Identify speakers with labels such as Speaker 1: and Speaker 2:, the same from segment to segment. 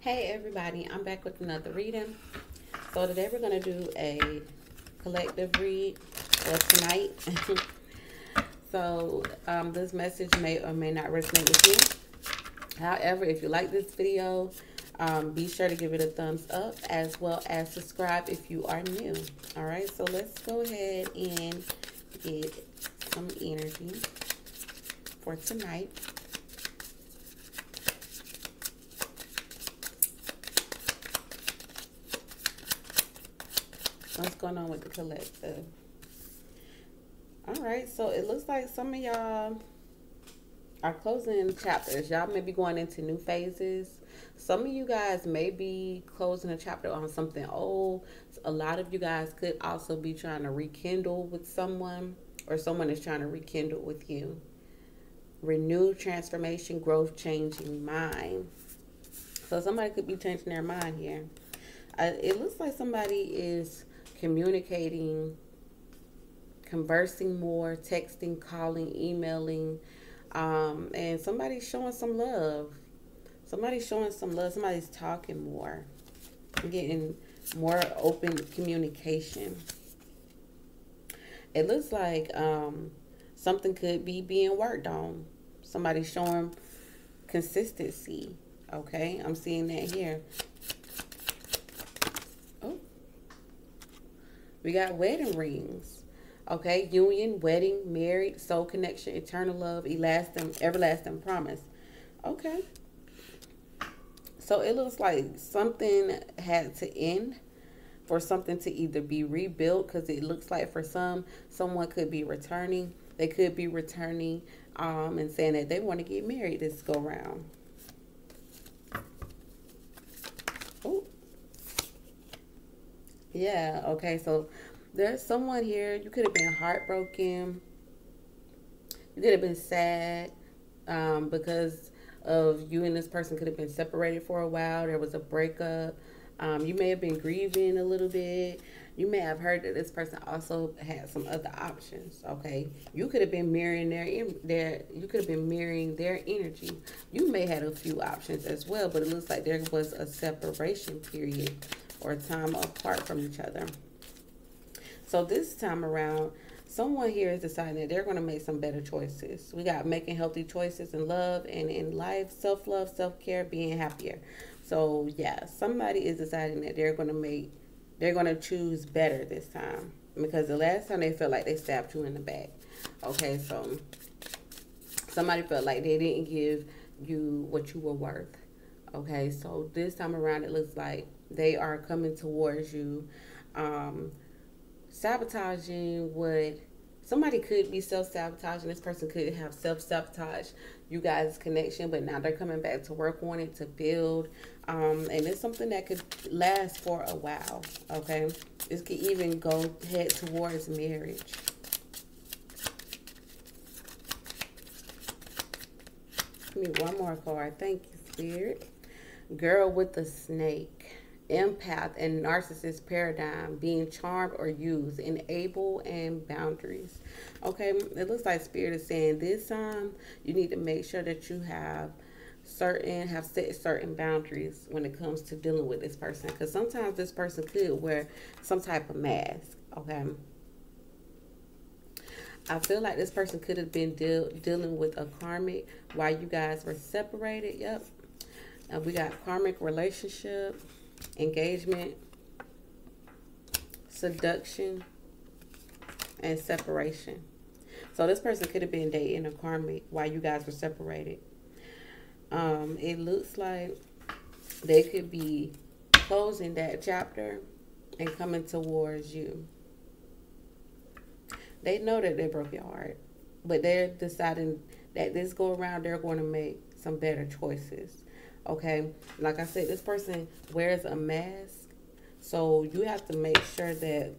Speaker 1: Hey everybody, I'm back with another reading. So today we're going to do a collective read for tonight. so um, this message may or may not resonate with you. However, if you like this video, um, be sure to give it a thumbs up as well as subscribe if you are new. All right, so let's go ahead and get some energy for tonight. What's going on with the collective? All right, so it looks like some of y'all are closing chapters. Y'all may be going into new phases. Some of you guys may be closing a chapter on something old. A lot of you guys could also be trying to rekindle with someone or someone is trying to rekindle with you. Renew, transformation, growth, changing mind. So somebody could be changing their mind here. Uh, it looks like somebody is communicating, conversing more, texting, calling, emailing, um, and somebody's showing some love. Somebody's showing some love. Somebody's talking more, getting more open communication. It looks like um, something could be being worked on. Somebody's showing consistency. Okay, I'm seeing that here. We got wedding rings. Okay, union, wedding, married, soul connection, eternal love, everlasting, everlasting promise. Okay. So it looks like something had to end for something to either be rebuilt because it looks like for some, someone could be returning. They could be returning um, and saying that they want to get married this go round. Yeah, okay, so there's someone here. You could have been heartbroken. You could have been sad um, because of you and this person could have been separated for a while. There was a breakup. Um, you may have been grieving a little bit. You may have heard that this person also had some other options. Okay, you could have been mirroring their their. You could have been mirroring their energy. You may have had a few options as well, but it looks like there was a separation period or time apart from each other. So this time around, someone here is deciding that they're going to make some better choices. We got making healthy choices in love and in life, self-love, self-care, being happier. So yeah, somebody is deciding that they're going to make, they're going to choose better this time. Because the last time they felt like they stabbed you in the back. Okay, so somebody felt like they didn't give you what you were worth. Okay, so this time around it looks like they are coming towards you, um, sabotaging what somebody could be self sabotaging. This person could have self sabotage you guys' connection, but now they're coming back to work on it to build. Um, and it's something that could last for a while. Okay, this could even go head towards marriage. Give me one more card. Thank you, Spirit. Girl with the snake empath and narcissist paradigm being charmed or used enable and boundaries okay it looks like spirit is saying this time you need to make sure that you have certain have set certain boundaries when it comes to dealing with this person because sometimes this person could wear some type of mask okay I feel like this person could have been deal, dealing with a karmic while you guys were separated. Yep. We got karmic relationship engagement, seduction, and separation. So this person could have been dating a karmic while you guys were separated. Um, it looks like they could be closing that chapter and coming towards you. They know that they broke your heart, but they're deciding that this go around, they're going to make some better choices. Okay, like I said, this person wears a mask, so you have to make sure that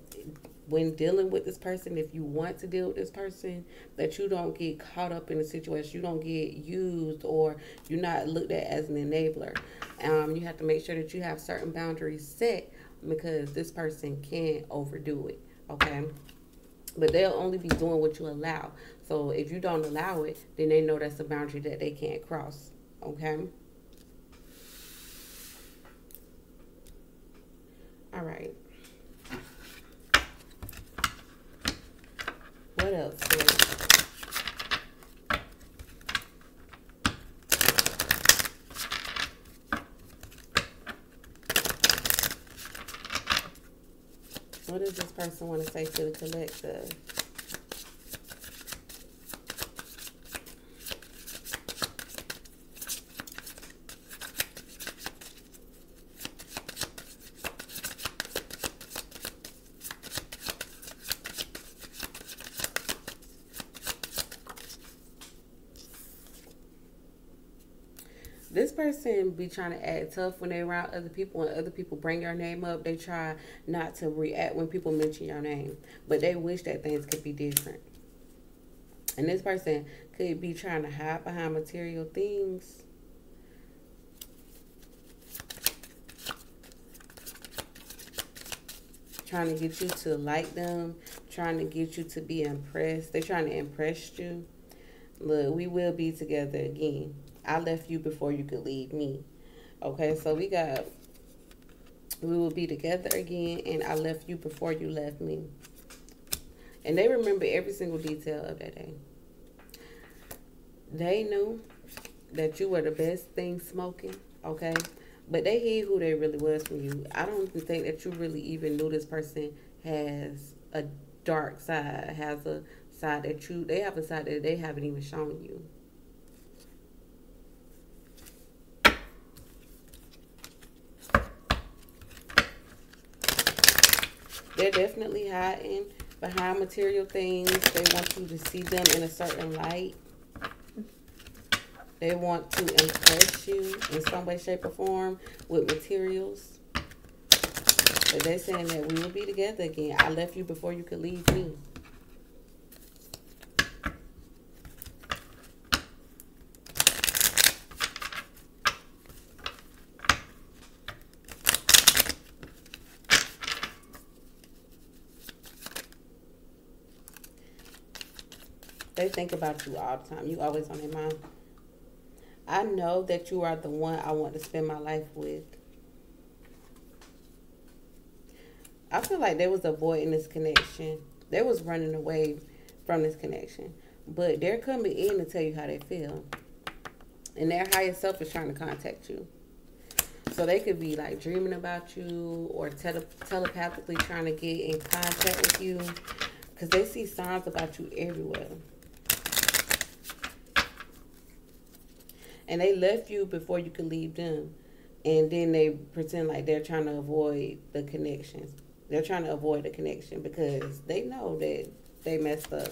Speaker 1: when dealing with this person, if you want to deal with this person, that you don't get caught up in the situation, you don't get used, or you're not looked at as an enabler. Um, you have to make sure that you have certain boundaries set because this person can't overdo it. Okay, but they'll only be doing what you allow. So if you don't allow it, then they know that's a boundary that they can't cross. Okay. Right. What else? What does this person want to say to the collective? this person be trying to act tough when they around other people when other people bring your name up they try not to react when people mention your name. But they wish that things could be different. And this person could be trying to hide behind material things. Trying to get you to like them trying to get you to be impressed. They're trying to impress you. Look we will be together again I left you before you could leave me. Okay, so we got we will be together again, and I left you before you left me. And they remember every single detail of that day. They knew that you were the best thing smoking, okay? But they hid who they really was from you. I don't even think that you really even knew this person has a dark side, has a side that you, they have a side that they haven't even shown you. They're definitely hiding behind material things. They want you to see them in a certain light. They want to impress you in some way, shape, or form with materials. But they're saying that we will be together again. I left you before you could leave me. They think about you all the time. You always on their mind. I know that you are the one I want to spend my life with. I feel like there was a void in this connection. They was running away from this connection. But they're coming in to tell you how they feel. And their higher self is trying to contact you. So they could be like dreaming about you or tele telepathically trying to get in contact with you. Because they see signs about you everywhere. And they left you before you could leave them. And then they pretend like they're trying to avoid the connections they're trying to avoid the connection because they know that they messed up.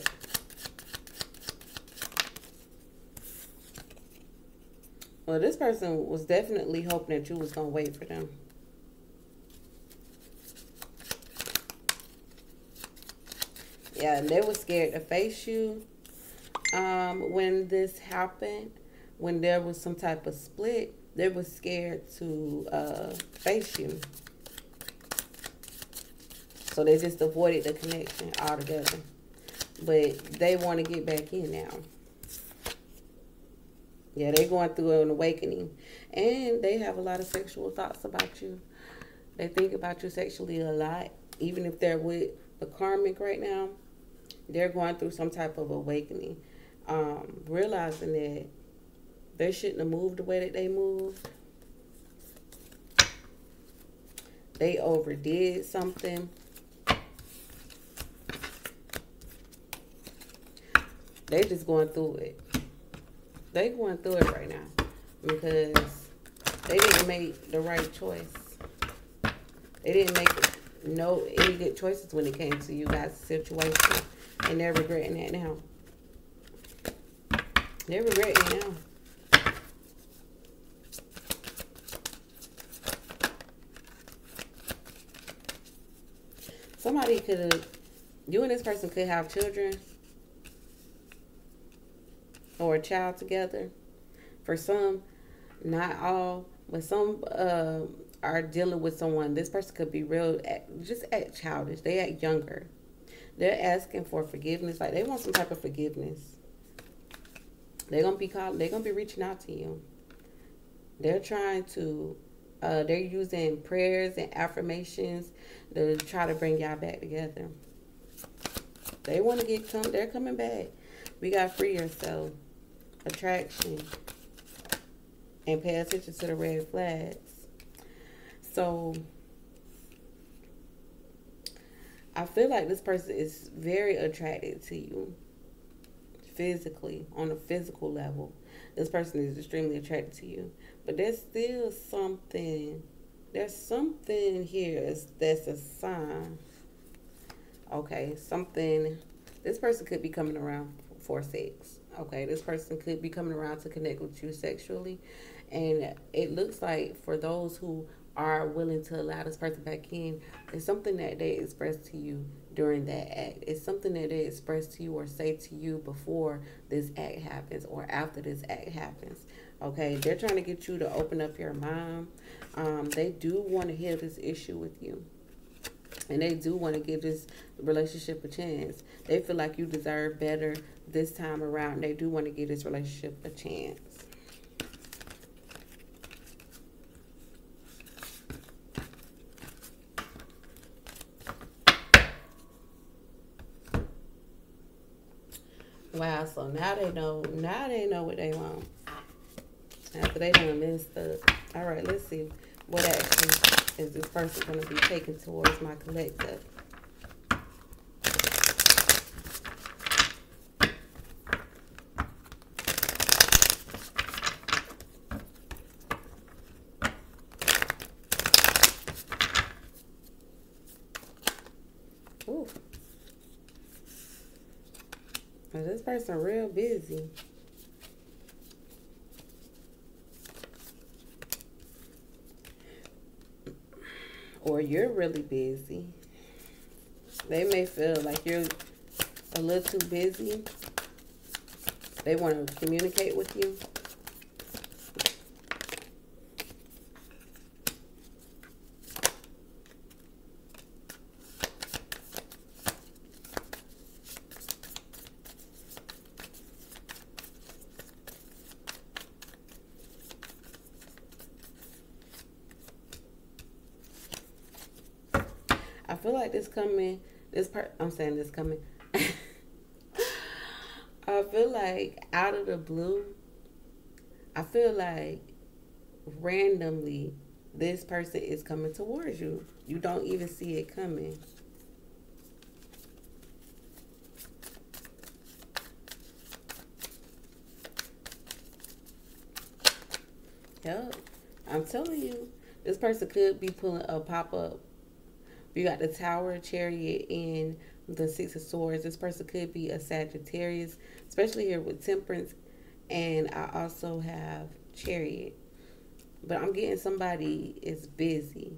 Speaker 1: Well this person was definitely hoping that you was going to wait for them. Yeah they were scared to face you um, when this happened when there was some type of split, they were scared to uh, face you. So they just avoided the connection altogether. But they want to get back in now. Yeah, they're going through an awakening. And they have a lot of sexual thoughts about you. They think about you sexually a lot. Even if they're with the karmic right now, they're going through some type of awakening. Um, realizing that they shouldn't have moved the way that they moved. They overdid something. They just going through it. They going through it right now because they didn't make the right choice. They didn't make no any good choices when it came to you guys' situation, and they're regretting that now. They're regretting now. Somebody could have, you and this person could have children or a child together. For some, not all, but some uh, are dealing with someone. This person could be real, just act childish. They act younger. They're asking for forgiveness. Like they want some type of forgiveness. They're gonna be calling. They're gonna be reaching out to you. They're trying to Uh, they're using prayers and affirmations to try to bring y'all back together. They want to get come. They're coming back. We got free yourself, attraction, and pay attention to the red flags. So I feel like this person is very attracted to you physically, on a physical level. This person is extremely attracted to you. But there's still something, there's something here that's a sign. Okay, something, this person could be coming around for sex. Okay, this person could be coming around to connect with you sexually. And it looks like for those who are willing to allow this person back in, it's something that they express to you during that act. It's something that they express to you or say to you before this act happens or after this act happens. Okay, they're trying to get you to open up your mind. Um, they do want to heal this issue with you. And they do want to give this relationship a chance. They feel like you deserve better this time around. They do want to give this relationship a chance. Wow, so now they know now they know what they want. After they done messed up. Alright, let's see. What action is this person gonna be taking towards my collective? This person real busy. Or you're really busy. They may feel like you're a little too busy. They want to communicate with you. Feel like this coming, this part, I'm saying this coming. I feel like out of the blue, I feel like randomly this person is coming towards you. You don't even see it coming. Yep. I'm telling you, this person could be pulling a pop up you got the Tower, Chariot, and the Six of Swords. This person could be a Sagittarius, especially here with Temperance. And I also have Chariot. But I'm getting somebody is busy.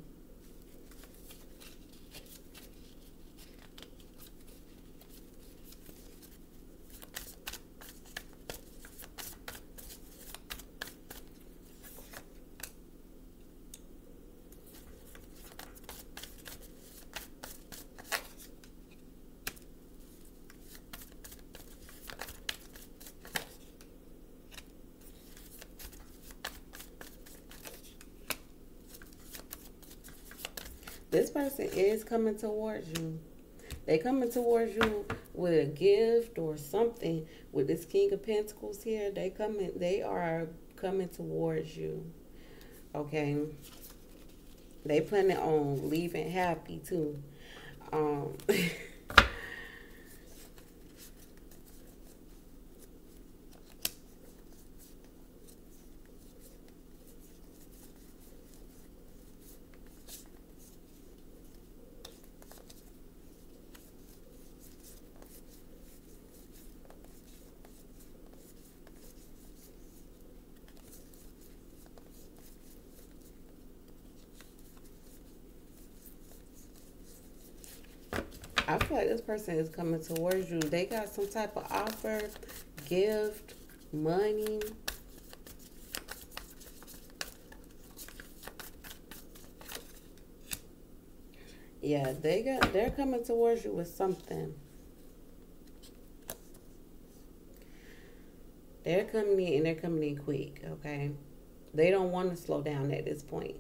Speaker 1: This person is coming towards you. They coming towards you with a gift or something. With this King of Pentacles here, they coming. They are coming towards you. Okay. They planning on leaving happy too. Um. I feel like this person is coming towards you. They got some type of offer, gift, money. Yeah, they got they're coming towards you with something. They're coming in and they're coming in quick, okay? They don't want to slow down at this point.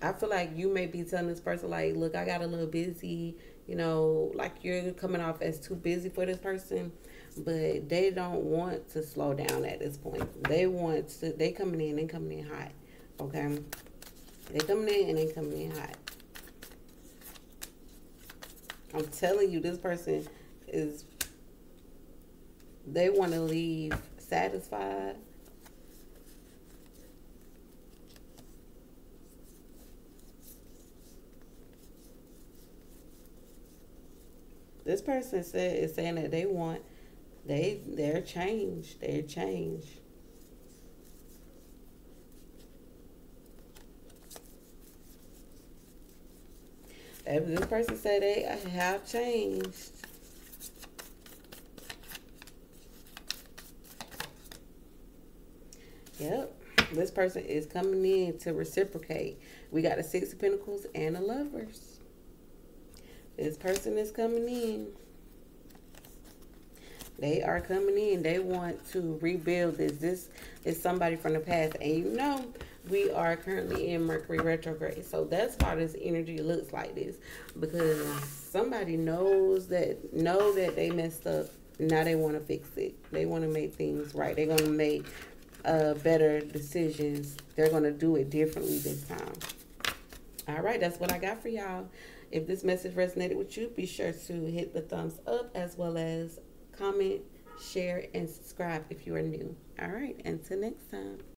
Speaker 1: I feel like you may be telling this person like, look, I got a little busy, you know, like you're coming off as too busy for this person, but they don't want to slow down at this point. They want to. They coming in. They coming in hot. Okay. They coming in and they coming in hot. I'm telling you, this person is. They want to leave satisfied. This person said is saying that they want they they're changed. They're changed. If this person said they have changed. Yep. This person is coming in to reciprocate. We got a Six of Pentacles and a Lovers. This person is coming in. They are coming in. They want to rebuild this. This is somebody from the past. And you know, we are currently in Mercury retrograde. So that's why this energy looks like this. Because somebody knows that know that they messed up. Now they want to fix it. They want to make things right. They're going to make uh, better decisions. They're going to do it differently this time. All right, that's what I got for y'all. If this message resonated with you, be sure to hit the thumbs up as well as comment, share, and subscribe if you are new. All right, until next time.